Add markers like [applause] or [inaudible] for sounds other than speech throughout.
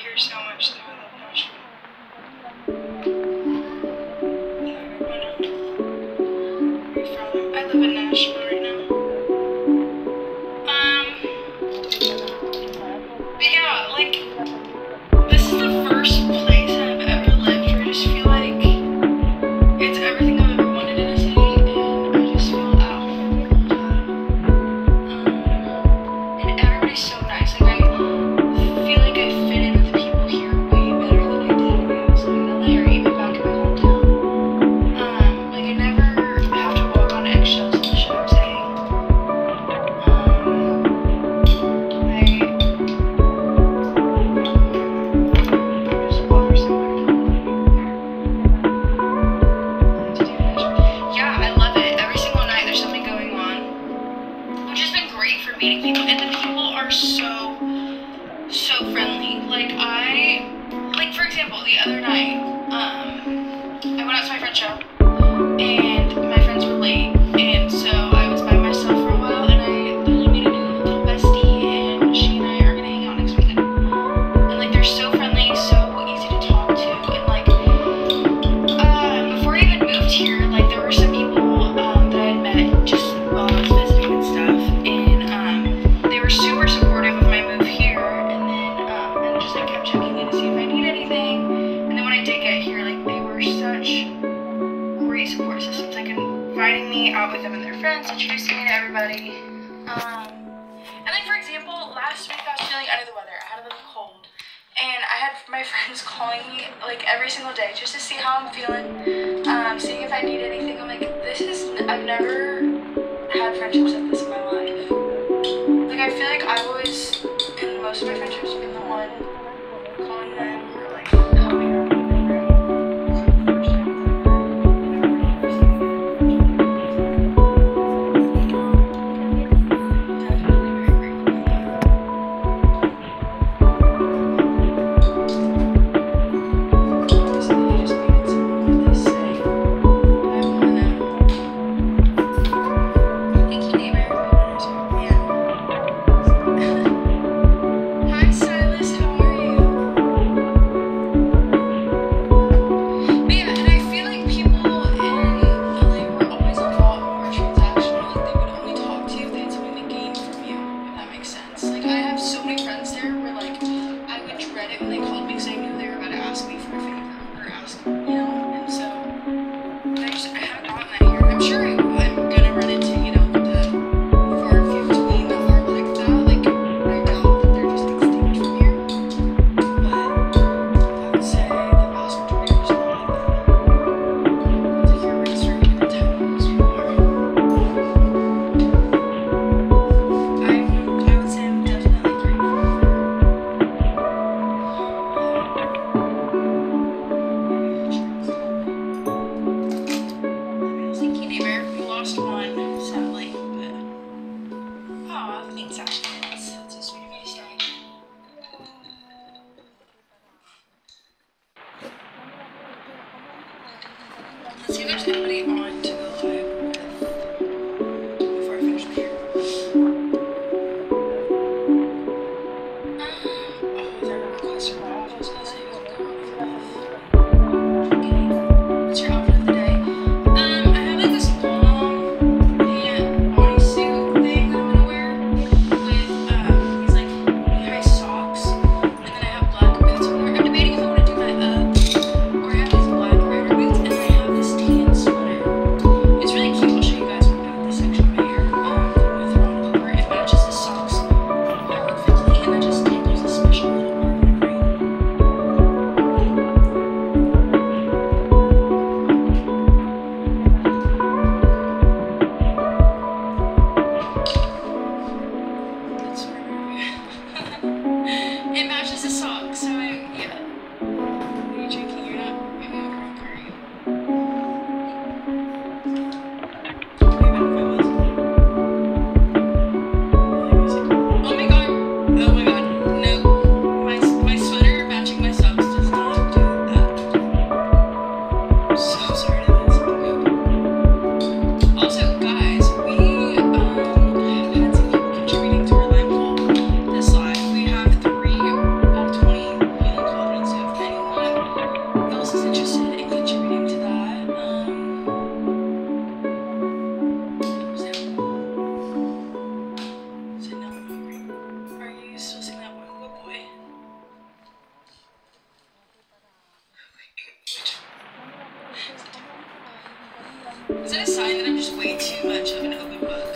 hear so much that I out with them and their friends, introducing me to everybody. Um, and like for example, last week I was feeling under the weather. I had a little cold, and I had my [laughs] friends calling me like every single day just to see how I'm feeling, um, seeing if I need anything. I'm like, this is I've never had friendships like this in my life. Like I feel like I've always, in most of my friendships, been the one calling them See the? Um, are you still seeing that one good boy? Is it a sign that I'm just way too much of an open book?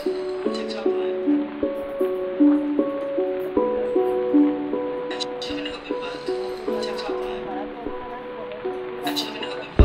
much of an open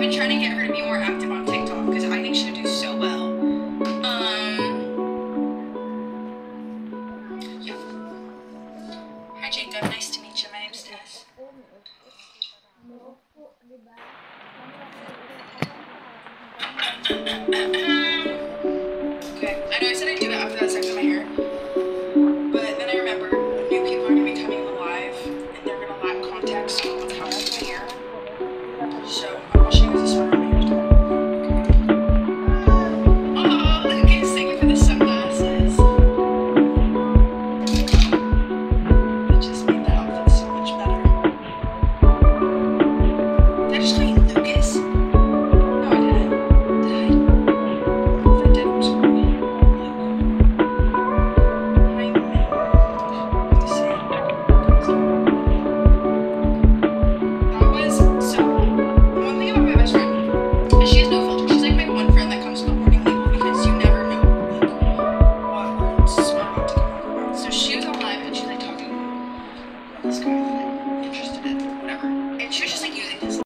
I've been trying to get her to be more active on TikTok because I think she would do so well. Um, yeah. Hi, Jacob. Nice to meet you. My name's Tess. okay, I know I said I'd do it after that section of my hair, but then I remember new people are going to be coming live and they're going to lack context on how I do my hair. So